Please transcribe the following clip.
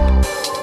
Bye.